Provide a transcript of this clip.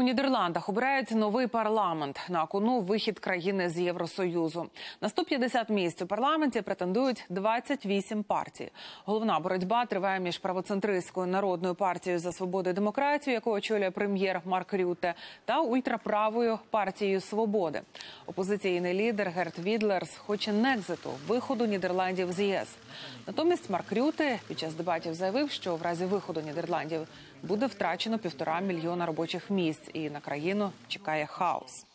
У Нідерландах обирають новий парламент на кону вихід країни з Євросоюзу. На 150 місць у парламенті претендують 28 партій. Головна боротьба триває між правоцентристською народною партією за свободу і демократію, яку очолює прем'єр Марк Рюте, та ультраправою партією Свободи. Опозиційний лідер Герт Відлерс хоче некзиту виходу Нідерландів з ЄС. Натомість Марк Рюте під час дебатів заявив, що в разі виходу Нідерландів буде втрачено півтора мільйона робочих місць, і на країну чекає хаос.